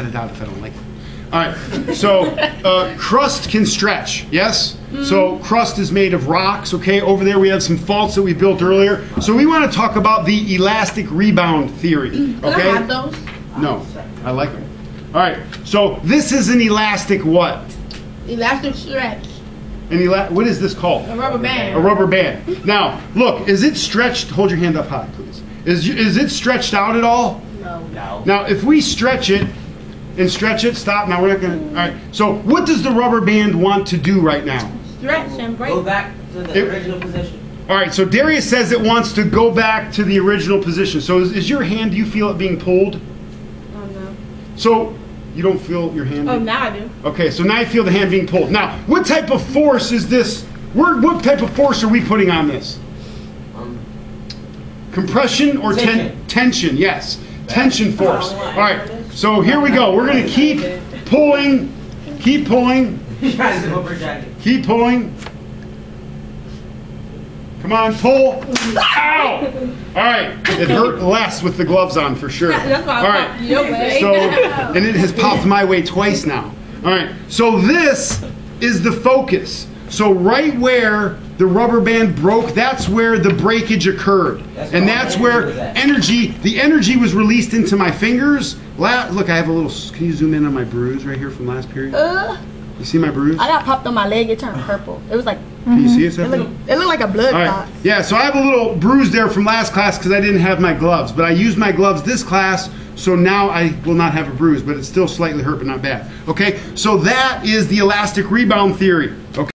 cut it out if I don't like it. All right. So uh, crust can stretch. Yes. So crust is made of rocks. Okay. Over there we have some faults that we built earlier. So we want to talk about the elastic rebound theory. I Okay. have those? No, I like them. All right. So this is an elastic what? Elastic stretch. An ela- What is this called? A rubber band. A rubber band. Now, look, is it stretched? Hold your hand up high, please. Is, is it stretched out at all? No. No. Now, if we stretch it and stretch it, stop. Now, we're not going to. All right. So, what does the rubber band want to do right now? Stretch and break. Go back to the It- original position. All right. So, Darius says it wants to go back to the original position. So, is, is your hand, do you feel it being pulled? Oh no. So, you don't feel your hand? Oh, being- now I do. Okay, so now you feel the hand being pulled. Now, what type of force is this? We're, what type of force are we putting on this? Um, Compression or ten- Tension. tension? Yes, tension force. All right, so here we go. We're going to keep pulling, keep pulling, you guys go for jacket. keep pulling. Come on, pull. Ow! All right, it hurt less with the gloves on for sure. That's why I All popped right. your way. So, and it has popped my way twice now. All right, so this is the focus. So right where the rubber band broke, that's where the breakage occurred, That's and that's where that. energy, the energy was released into my fingers. La- look, I have a little. Can you zoom in on my bruise right here from last period? Uh, You see my bruise? I got popped on my leg. It turned purple. It was like Can you see it? it Stephanie? looked, it looked like a blood All clot. right. Yeah, so I have a little bruise there from last class because I didn't have my gloves. But I used my gloves this class, so now I will not have a bruise, but it's still slightly hurt, but not bad. Okay, so that is the elastic rebound theory. Okay.